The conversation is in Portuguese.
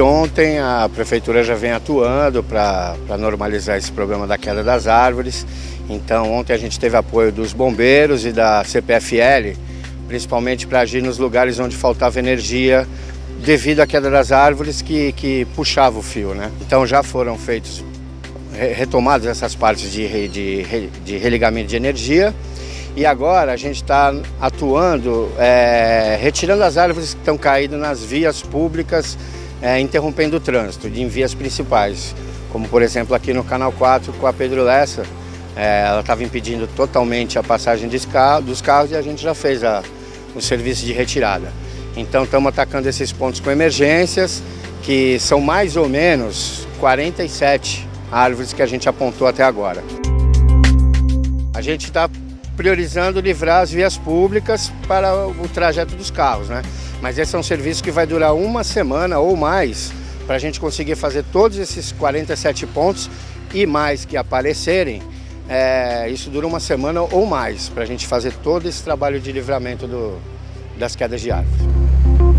Ontem a prefeitura já vem atuando para normalizar esse problema da queda das árvores. Então ontem a gente teve apoio dos bombeiros e da CPFL, principalmente para agir nos lugares onde faltava energia devido à queda das árvores que, que puxava o fio. Né? Então já foram feitos retomadas essas partes de, de, de religamento de energia e agora a gente está atuando, é, retirando as árvores que estão caídas nas vias públicas, é, interrompendo o trânsito em vias principais, como por exemplo aqui no Canal 4 com a Pedro Lessa, é, ela estava impedindo totalmente a passagem dos carros e a gente já fez a, o serviço de retirada. Então estamos atacando esses pontos com emergências, que são mais ou menos 47 árvores que a gente apontou até agora. A gente está priorizando livrar as vias públicas para o trajeto dos carros, né? Mas esse é um serviço que vai durar uma semana ou mais para a gente conseguir fazer todos esses 47 pontos e mais que aparecerem. É, isso dura uma semana ou mais para a gente fazer todo esse trabalho de livramento do, das quedas de árvores.